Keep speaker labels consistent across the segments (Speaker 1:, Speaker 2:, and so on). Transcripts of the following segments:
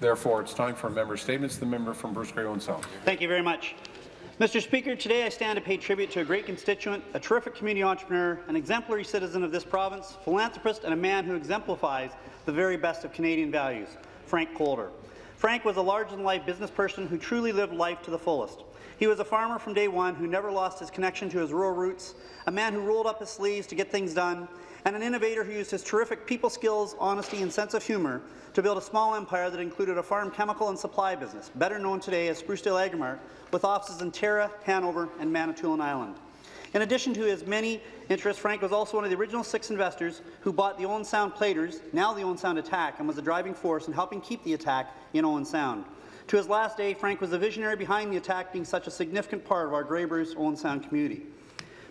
Speaker 1: Therefore, it's time for member statements. The member from Bruce Grey Owen Sound.
Speaker 2: Thank you very much. Mr. Speaker, today I stand to pay tribute to a great constituent, a terrific community entrepreneur, an exemplary citizen of this province, philanthropist, and a man who exemplifies the very best of Canadian values, Frank Coulter. Frank was a large-than-life business person who truly lived life to the fullest. He was a farmer from day one who never lost his connection to his rural roots, a man who rolled up his sleeves to get things done, and an innovator who used his terrific people skills, honesty, and sense of humour to build a small empire that included a farm chemical and supply business, better known today as Sprucedale Agromart, with offices in Tara, Hanover, and Manitoulin Island. In addition to his many interests, Frank was also one of the original six investors who bought the Owen Sound Platers, now the Owen Sound Attack, and was a driving force in helping keep the attack in Owen Sound. To his last day, Frank was the visionary behind the attack being such a significant part of our Grey Bruce Owen Sound community.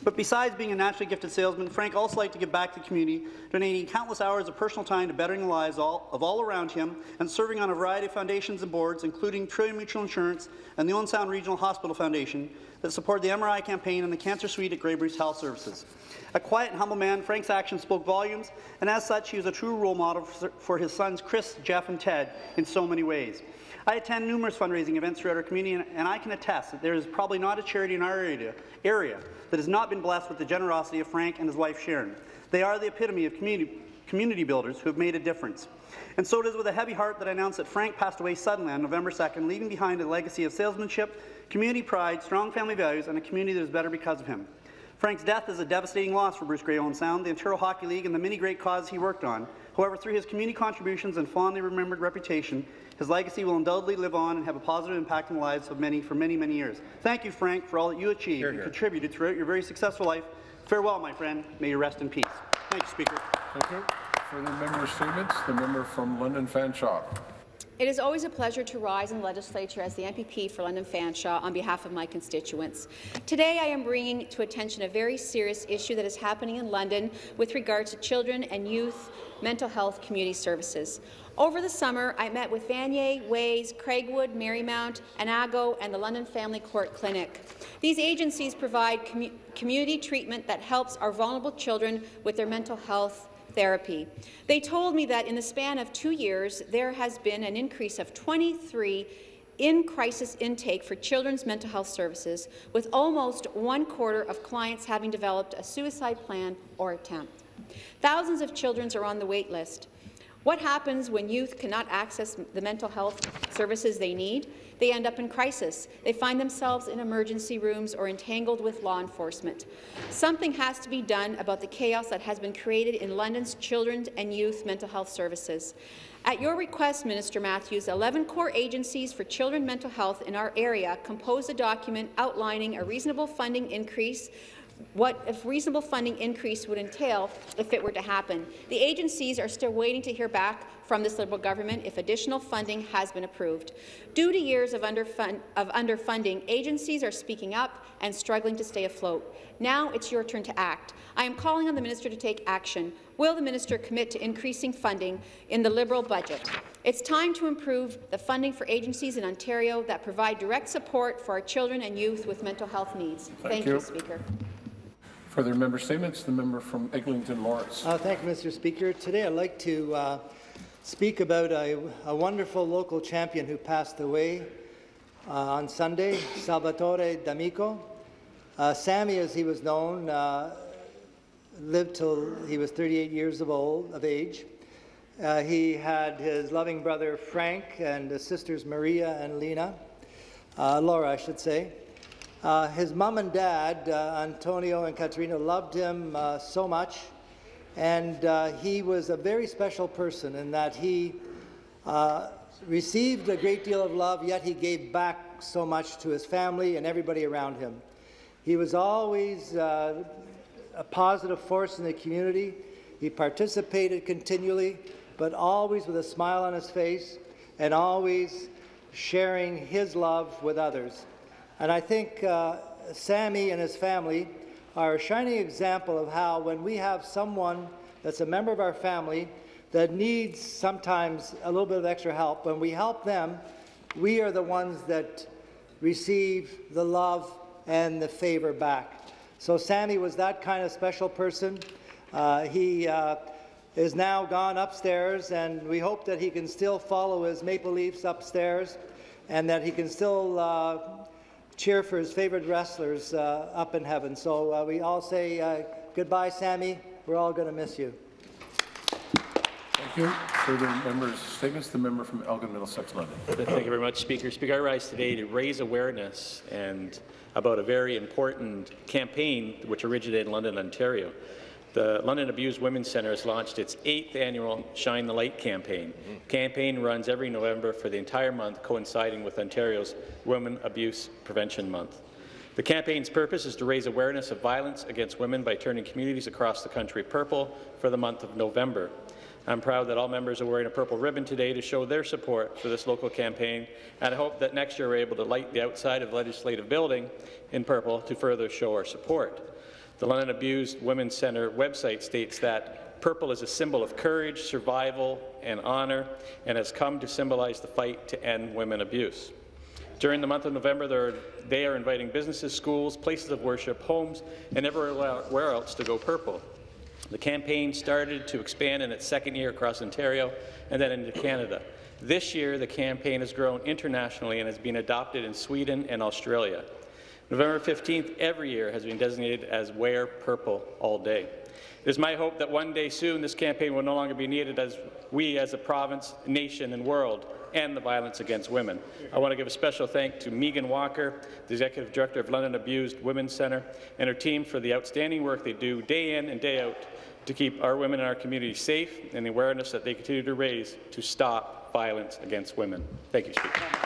Speaker 2: But besides being a naturally gifted salesman, Frank also liked to give back to the community, donating countless hours of personal time to bettering the lives all, of all around him and serving on a variety of foundations and boards, including Trillium Mutual Insurance and the Owen Sound Regional Hospital Foundation, that support the MRI campaign and the Cancer Suite at Grey Bruce Health Services. A quiet and humble man, Frank's actions spoke volumes, and as such, he was a true role model for his sons Chris, Jeff, and Ted in so many ways. I attend numerous fundraising events throughout our community, and I can attest that there is probably not a charity in our area, area that has not been blessed with the generosity of Frank and his wife Sharon. They are the epitome of community, community builders who have made a difference. And so it is with a heavy heart that I announce that Frank passed away suddenly on November 2nd, leaving behind a legacy of salesmanship, community pride, strong family values, and a community that is better because of him. Frank's death is a devastating loss for Bruce Grey Owen Sound, the Ontario Hockey League, and the many great causes he worked on. However, through his community contributions and fondly remembered reputation, his legacy will undoubtedly live on and have a positive impact on the lives of many for many, many years. Thank you, Frank, for all that you achieved here, here. and contributed throughout your very successful life. Farewell, my friend. May you rest in peace. Thank you, Speaker.
Speaker 1: Thank you. Further member statements. The member from London Fanshawe.
Speaker 3: It is always a pleasure to rise in the legislature as the MPP for London Fanshawe on behalf of my constituents. Today I am bringing to attention a very serious issue that is happening in London with regard to children and youth mental health community services. Over the summer, I met with Vanier, Ways, Craigwood, Merrymount, Anago, and the London Family Court Clinic. These agencies provide commu community treatment that helps our vulnerable children with their mental health therapy. They told me that in the span of two years, there has been an increase of 23 in-crisis intake for children's mental health services, with almost one quarter of clients having developed a suicide plan or attempt. Thousands of children are on the wait list. What happens when youth cannot access the mental health services they need? They end up in crisis. They find themselves in emergency rooms or entangled with law enforcement. Something has to be done about the chaos that has been created in London's children's and youth mental health services. At your request, Minister Matthews, 11 core agencies for children mental health in our area composed a document outlining a reasonable funding increase what a reasonable funding increase would entail if it were to happen. The agencies are still waiting to hear back from this Liberal government if additional funding has been approved. Due to years of, underfund of underfunding, agencies are speaking up and struggling to stay afloat. Now it's your turn to act. I am calling on the minister to take action. Will the minister commit to increasing funding in the Liberal budget? It's time to improve the funding for agencies in Ontario that provide direct support for our children and youth with mental health needs.
Speaker 1: Thank,
Speaker 3: Thank
Speaker 1: you.
Speaker 3: you, Speaker.
Speaker 1: Further member statements. The member from Eglinton Lawrence.
Speaker 4: Uh, thank you, Mr. Speaker. Today I'd like to uh, speak about a, a, wonderful local champion who passed away uh, on Sunday, Salvatore D'Amico. Uh, Sammy, as he was known, uh, lived till he was 38 years of old of age. Uh, he had his loving brother Frank and his sisters Maria and Lena, Laura, I should say. Uh, his mom and dad, uh, Antonio and Katerina, loved him uh, so much, and uh, he was a very special person in that he uh, received a great deal of love, yet he gave back so much to his family and everybody around him. He was always uh, a positive force in the community. He participated continually, but always with a smile on his face and always sharing his love with others. And I think uh, Sammy and his family are a shining example of how when we have someone that's a member of our family that needs sometimes a little bit of extra help, when we help them, we are the ones that receive the love and the favor back. So Sammy was that kind of special person. Uh, he uh, is now gone upstairs, and we hope that he can still follow his Maple Leafs upstairs and that he can still uh, cheer for his favorite wrestlers uh, up in heaven. So uh, we all say uh, goodbye, Sammy. We're all going to miss you.
Speaker 1: Thank you. Further members' statements, the member from Elgin Middlesex London.
Speaker 5: Thank you very much, Speaker. Speaker, I rise today to raise awareness and about a very important campaign which originated in London, Ontario. The London Abused Women's Centre has launched its eighth annual Shine the Light campaign. The campaign runs every November for the entire month, coinciding with Ontario's Women Abuse Prevention Month. The campaign's purpose is to raise awareness of violence against women by turning communities across the country purple for the month of November. I'm proud that all members are wearing a purple ribbon today to show their support for this local campaign, and I hope that next year we're able to light the outside of the Legislative Building in purple to further show our support. The London Abused Women's Centre website states that purple is a symbol of courage, survival, and honour, and has come to symbolize the fight to end women abuse. During the month of November, they are inviting businesses, schools, places of worship, homes, and everywhere else to go purple. The campaign started to expand in its second year across Ontario and then into Canada. This year, the campaign has grown internationally and has been adopted in Sweden and Australia. November 15th every year has been designated as Wear Purple All Day. It is my hope that one day soon this campaign will no longer be needed as we as a province, nation and world end the violence against women. I want to give a special thank to Megan Walker, the Executive Director of London Abused Women's Centre, and her team for the outstanding work they do day in and day out to keep our women in our community safe and the awareness that they continue to raise to stop violence against women. Thank you, Speaker.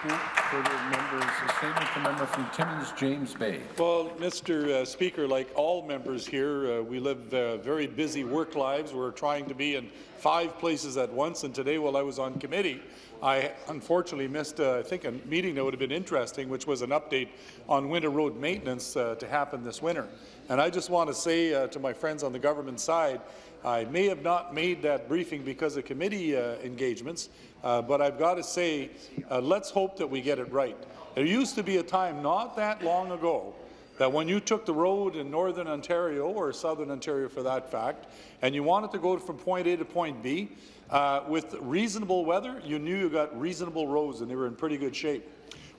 Speaker 1: Further members' statements, the member from Timmins, James Bay.
Speaker 6: Well, Mr. Uh, Speaker, like all members here, uh, we live uh, very busy work lives. We're trying to be in five places at once, and today while I was on committee, I unfortunately missed, uh, I think, a meeting that would have been interesting, which was an update on winter road maintenance uh, to happen this winter. And I just want to say to my friends on the government side, I may have not made that briefing because of committee uh, engagements, uh, but I've got to say, uh, let's hope that we get it right. There used to be a time not that long ago that when you took the road in northern Ontario, or southern Ontario for that fact, and you wanted to go from point A to point B, uh, with reasonable weather, you knew you got reasonable roads and they were in pretty good shape.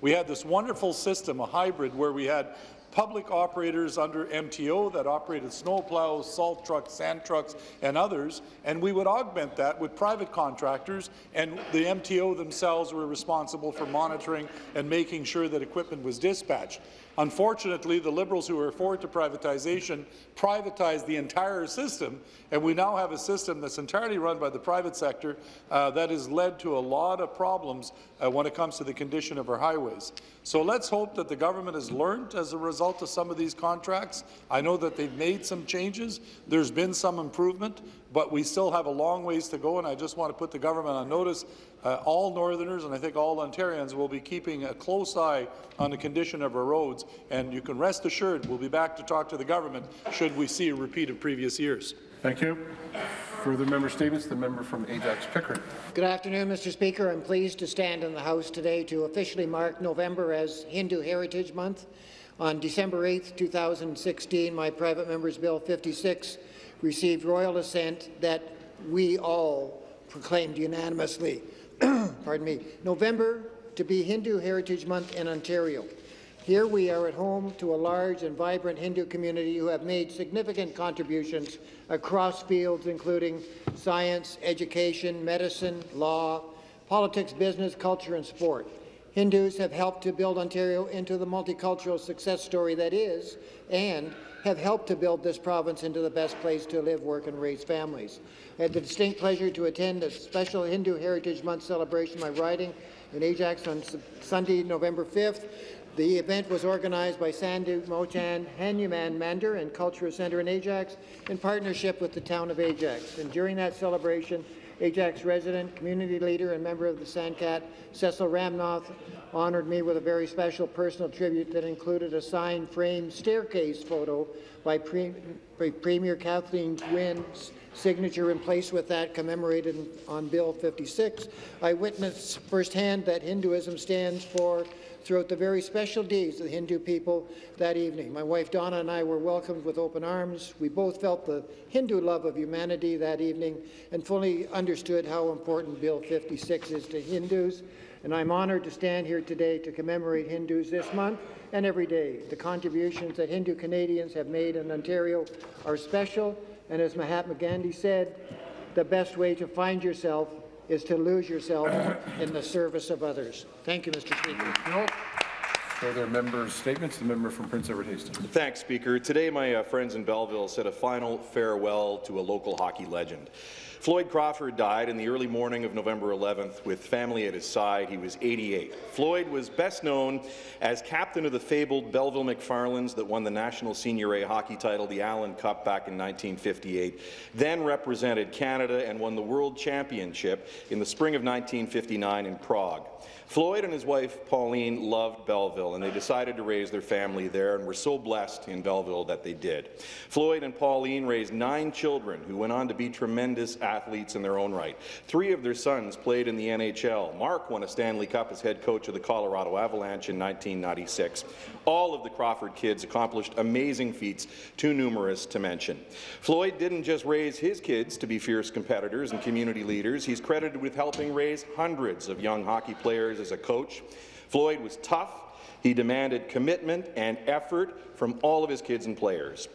Speaker 6: We had this wonderful system, a hybrid, where we had public operators under MTO that operated snowplows, salt trucks, sand trucks, and others, and we would augment that with private contractors, and the MTO themselves were responsible for monitoring and making sure that equipment was dispatched. Unfortunately, the Liberals who are forward to privatization privatized the entire system, and we now have a system that's entirely run by the private sector uh, that has led to a lot of problems uh, when it comes to the condition of our highways. So let's hope that the government has learned as a result of some of these contracts. I know that they've made some changes. There's been some improvement, but we still have a long ways to go, and I just want to put the government on notice. Uh, all Northerners, and I think all Ontarians, will be keeping a close eye on the condition of our roads, and you can rest assured we'll be back to talk to the government should we see a repeat of previous years.
Speaker 1: Thank you. Further member statements, the member from Ajax Pickering.
Speaker 7: Good afternoon, Mr. Speaker. I'm pleased to stand in the House today to officially mark November as Hindu Heritage Month. On December 8, 2016, my private member's Bill 56 received royal assent that we all proclaimed unanimously. Pardon me. November to be Hindu Heritage Month in Ontario. Here we are at home to a large and vibrant Hindu community who have made significant contributions across fields including science, education, medicine, law, politics, business, culture and sport. Hindus have helped to build Ontario into the multicultural success story that is, and have helped to build this province into the best place to live, work and raise families. I had the distinct pleasure to attend a special Hindu Heritage Month celebration my riding in Ajax on Sunday, November 5th. The event was organized by Sankat Mochan Hanuman Mandir and Cultural Centre in Ajax in partnership with the town of Ajax. And during that celebration, Ajax resident, community leader, and member of the Sankat, Cecil Ramnoth, honoured me with a very special personal tribute that included a signed frame staircase photo by, Pre by Premier Kathleen Wynne's signature in place with that commemorated on Bill 56. I witnessed firsthand that Hinduism stands for throughout the very special deeds of the Hindu people that evening. My wife Donna and I were welcomed with open arms. We both felt the Hindu love of humanity that evening and fully understood how important Bill 56 is to Hindus. And I'm honored to stand here today to commemorate Hindus this month and every day. The contributions that Hindu Canadians have made in Ontario are special, and as Mahatma Gandhi said, the best way to find yourself is to lose yourself in the service of others. Thank you, Mr. Speaker.
Speaker 1: Further members' statements, the member from Prince Edward Hastings.
Speaker 8: Thanks, Speaker. Today, my uh, friends in Belleville said a final farewell to a local hockey legend. Floyd Crawford died in the early morning of November 11th with family at his side. He was 88. Floyd was best known as captain of the fabled Belleville McFarlands that won the National Senior A hockey title, the Allen Cup, back in 1958, then represented Canada and won the World Championship in the spring of 1959 in Prague. Floyd and his wife Pauline loved Belleville and they decided to raise their family there and were so blessed in Belleville that they did. Floyd and Pauline raised nine children who went on to be tremendous athletes in their own right. Three of their sons played in the NHL. Mark won a Stanley Cup as head coach of the Colorado Avalanche in 1996. All of the Crawford kids accomplished amazing feats, too numerous to mention. Floyd didn't just raise his kids to be fierce competitors and community leaders. He's credited with helping raise hundreds of young hockey players as a coach. Floyd was tough. He demanded commitment and effort from all of his kids and players.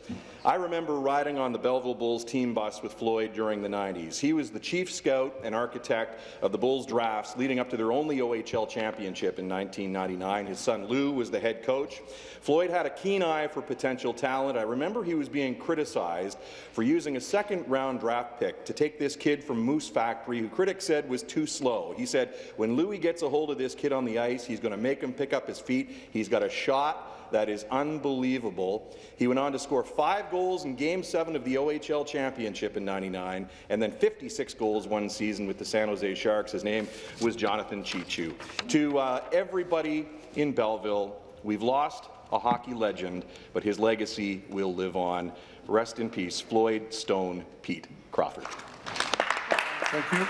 Speaker 8: I remember riding on the Belleville Bulls team bus with Floyd during the 90s. He was the chief scout and architect of the Bulls drafts leading up to their only OHL championship in 1999. His son Lou was the head coach. Floyd had a keen eye for potential talent. I remember he was being criticized for using a second-round draft pick to take this kid from Moose Factory, who critics said was too slow. He said, when Louie gets a hold of this kid on the ice, he's going to make him pick up his feet. He's got a shot that is unbelievable. He went on to score five goals in Game 7 of the OHL Championship in 99, and then 56 goals one season with the San Jose Sharks. His name was Jonathan Cheechoo. To uh, everybody in Belleville, we've lost a hockey legend, but his legacy will live on. Rest in peace, Floyd Stone Pete Crawford.
Speaker 1: Thank you.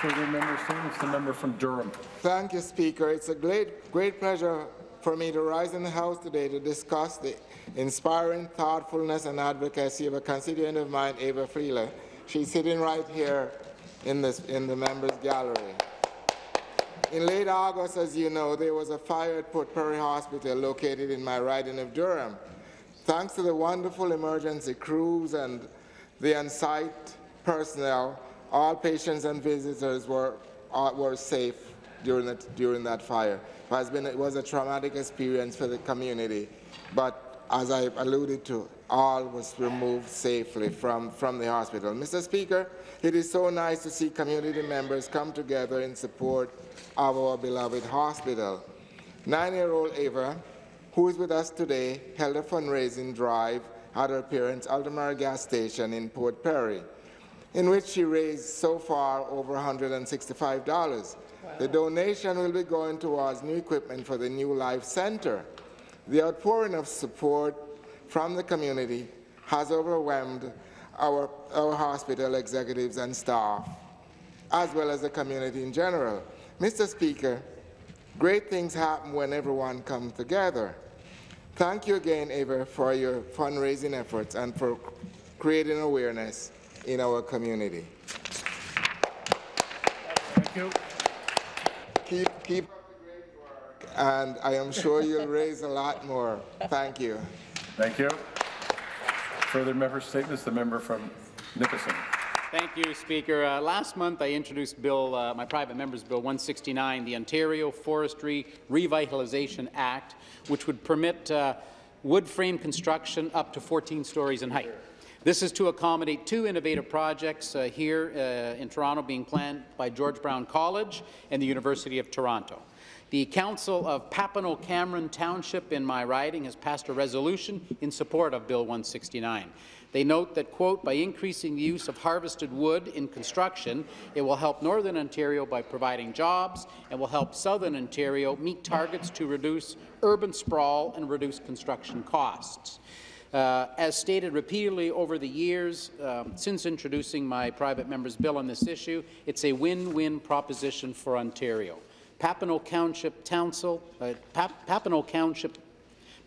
Speaker 1: Further member statements, the member from Durham.
Speaker 9: Thank you, Speaker. It's a great, great pleasure for me to rise in the House today to discuss the inspiring thoughtfulness and advocacy of a constituent of mine, Ava Freeler. She's sitting right here in, this, in the members' gallery. In late August, as you know, there was a fire at Port Perry Hospital located in my riding of Durham. Thanks to the wonderful emergency crews and the on-site personnel, all patients and visitors were, uh, were safe during, the, during that fire. It, has been, it was a traumatic experience for the community, but as I alluded to, all was removed safely from, from the hospital. Mr. Speaker, it is so nice to see community members come together in support of our beloved hospital. Nine-year-old Ava, who is with us today, held a fundraising drive at her parents' Ultramar gas station in Port Perry, in which she raised so far over $165. The donation will be going towards new equipment for the New Life Center. The outpouring of support from the community has overwhelmed our, our hospital executives and staff, as well as the community in general. Mr. Speaker, great things happen when everyone comes together. Thank you again, Ava, for your fundraising efforts and for creating awareness in our community.
Speaker 1: Thank you.
Speaker 9: Keep, keep up the great work, and I am sure you'll raise a lot more. Thank you.
Speaker 1: Thank you. Further member statements, the member from Nipissing.
Speaker 10: Thank you, Speaker. Uh, last month, I introduced Bill, uh, my private member's Bill 169, the Ontario Forestry Revitalization Act, which would permit uh, wood frame construction up to 14 stories in height. This is to accommodate two innovative projects uh, here uh, in Toronto being planned by George Brown College and the University of Toronto. The Council of Papineau Cameron Township in my riding has passed a resolution in support of Bill 169. They note that, quote, by increasing the use of harvested wood in construction, it will help Northern Ontario by providing jobs and will help Southern Ontario meet targets to reduce urban sprawl and reduce construction costs. Uh, as stated repeatedly over the years, um, since introducing my private member's bill on this issue, it's a win-win proposition for Ontario. Papineau Township Council, uh, Pap Papineau Township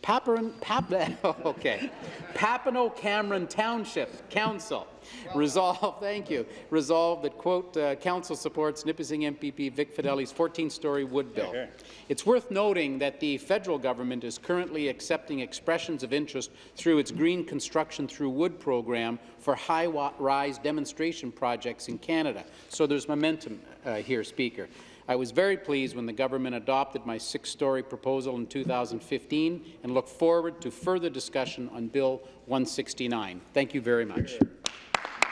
Speaker 10: Paparan, Pap, okay. Papineau Cameron Township Council resolve, thank you, resolve that, quote, uh, council supports Nipissing MPP Vic Fedeli's 14-story wood bill. It's worth noting that the federal government is currently accepting expressions of interest through its Green Construction Through Wood program for high-rise demonstration projects in Canada. So there's momentum uh, here, Speaker. I was very pleased when the government adopted my six-story proposal in 2015 and look forward to further discussion on Bill 169. Thank you very much.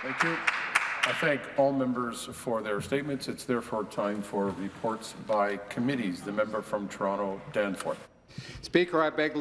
Speaker 1: Thank you. I thank all members for their statements. It's therefore time for reports by committees. The member from Toronto, Danforth.
Speaker 11: Speaker, I beg